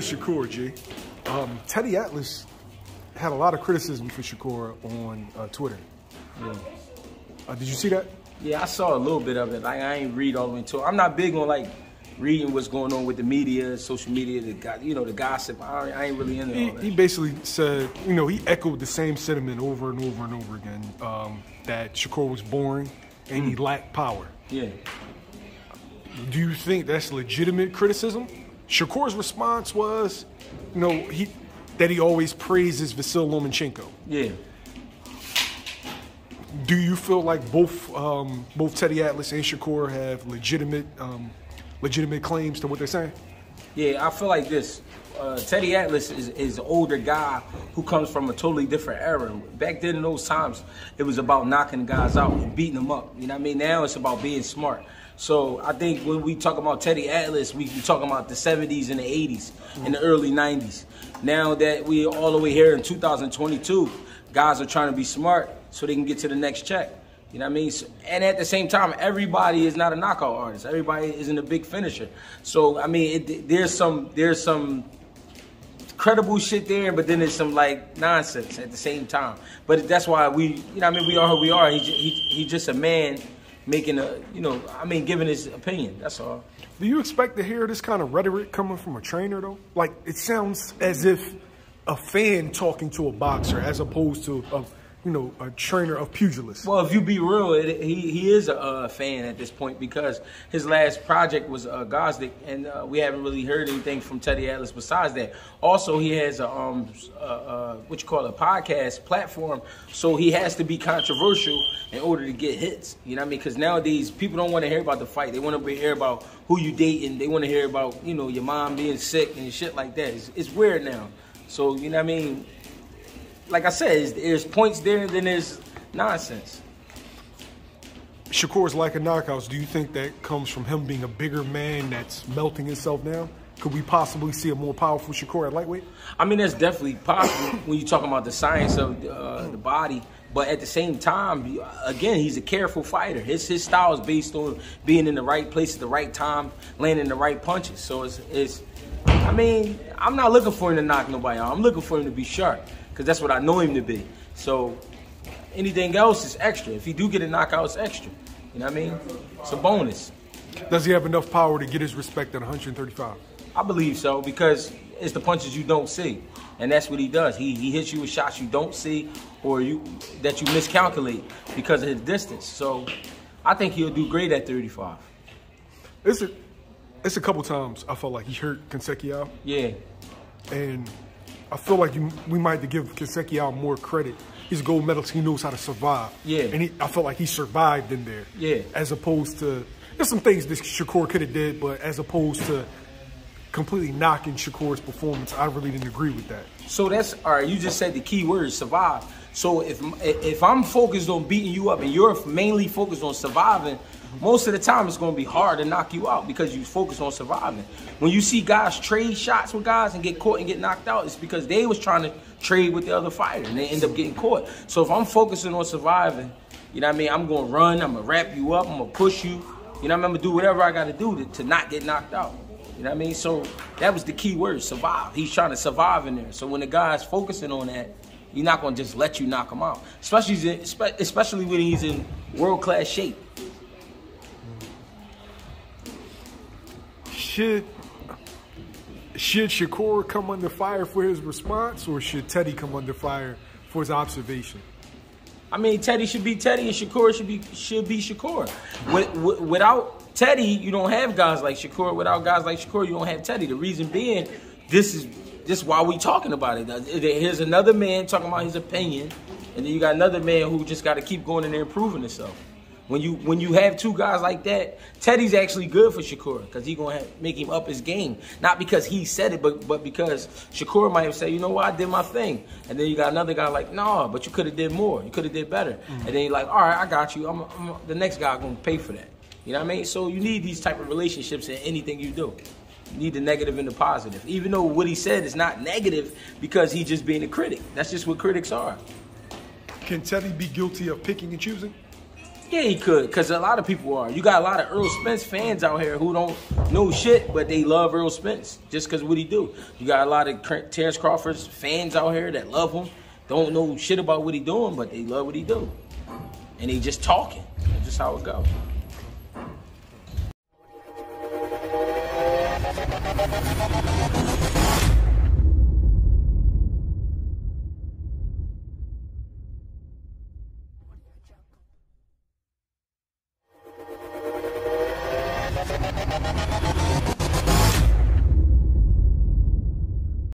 Shakur, G. Um, Teddy Atlas had a lot of criticism for Shakur on uh, Twitter. Yeah. Uh, did you see that? Yeah, I saw a little bit of it. Like I ain't read all the way into it. I'm not big on like reading what's going on with the media, social media, the you know, the gossip. I, I ain't really into He, all that. he basically said, you know, he echoed the same sentiment over and over and over again um, that Shakur was boring and he lacked power. yeah. Do you think that's legitimate criticism? Shakur's response was, you know, he that he always praises Vasyl Lomachenko. Yeah. Do you feel like both um, both Teddy Atlas and Shakur have legitimate um, legitimate claims to what they're saying? Yeah, I feel like this. Uh, Teddy Atlas is, is an older guy who comes from a totally different era. Back then, in those times, it was about knocking guys out and beating them up. You know what I mean? Now it's about being smart. So I think when we talk about Teddy Atlas, we be talking about the 70s and the 80s and the early 90s. Now that we're all the way here in 2022, guys are trying to be smart so they can get to the next check. You know what I mean? So, and at the same time, everybody is not a knockout artist. Everybody isn't a big finisher. So I mean, it, there's some there's some credible shit there, but then there's some like nonsense at the same time. But that's why we, you know, I mean, we are who we are. He he he's just a man making a, you know, I mean, giving his opinion. That's all. Do you expect to hear this kind of rhetoric coming from a trainer though? Like it sounds as if a fan talking to a boxer as opposed to a you know a trainer of pugilists. Well, if you be real, it, he he is a fan at this point because his last project was uh, Gvozdyk, and uh, we haven't really heard anything from Teddy Atlas besides that. Also, he has a um uh, uh, what you call a podcast platform, so he has to be controversial in order to get hits. You know what I mean? Because nowadays people don't want to hear about the fight; they want to hear about who you dating. They want to hear about you know your mom being sick and shit like that. It's, it's weird now. So you know what I mean? Like I said, there's, points there, and then there's nonsense. Shakur's lack of knockouts. Do you think that comes from him being a bigger man that's melting himself down? Could we possibly see a more powerful Shakur at lightweight? I mean, that's definitely possible when you're talking about the science of uh, the body. But at the same time, again, he's a careful fighter. His his style is based on being in the right place at the right time, landing the right punches. So it's, it's I mean, I'm not looking for him to knock nobody out. I'm looking for him to be sharp because that's what I know him to be. So anything else is extra. If he do get a knockout, it's extra. You know what I mean? It's a bonus. Does he have enough power to get his respect at 135? I believe so because it's the punches you don't see, and that's what he does. He he hits you with shots you don't see or you that you miscalculate because of his distance. So I think he'll do great at 35. It's a, it's a couple times I felt like he hurt Conceição, Yeah, and I feel like you, we might have to give Conceição more credit. He's a gold medalist. He knows how to survive. Yeah. And he, I felt like he survived in there. Yeah. As opposed to, there's some things that Shakur could have did, but as opposed to completely knocking Shakur's performance, I really didn't agree with that. So that's all right. You just said the key word, survive. So if if I'm focused on beating you up and you're mainly focused on surviving, most of the time it's going to be hard to knock you out because you focus on surviving. When you see guys trade shots with guys and get caught and get knocked out, it's because they was trying to trade with the other fighter and they end up getting caught. So if I'm focusing on surviving, you know what I mean? I'm going to run. I'm going to wrap you up. I'm going to push you. You know what I mean? I'm going to do whatever I got to do to not get knocked out. You know what I mean? So that was the key word, survive. He's trying to survive in there. So when the guy's focusing on that, he's not going to just let you knock him out. Especially, especially when he's in world-class shape. Should should Shakur come under fire for his response, or should Teddy come under fire for his observation? I mean, Teddy should be Teddy, and Shakur should be should be Shakur. With, without Teddy, you don't have guys like Shakur. Without guys like Shakur, you don't have Teddy. The reason being, this is this is why we talking about it. Here's another man talking about his opinion, and then you got another man who just got to keep going in there and proving himself. When you when you have two guys like that, Teddy's actually good for Shakur because he gonna have, make him up his game. Not because he said it, but but because Shakur might have said, you know what, I did my thing, and then you got another guy like, no, but you could have did more, you could have did better, mm-hmm. and then you're like, all right, I got you. I'm, I'm, the next guy gonna pay for that. You know what I mean? So you need these type of relationships in anything you do. You need the negative and the positive. Even though what he said is not negative because he's just being a critic. That's just what critics are. Can Teddy be guilty of picking and choosing? Yeah, he could, because a lot of people are. You got a lot of Errol Spence fans out here who don't know shit, but they love Errol Spence just because what he do. You got a lot of Terence Crawford's fans out here that love him, don't know shit about what he doing, but they love what he do. And they just talking. That's just how it go.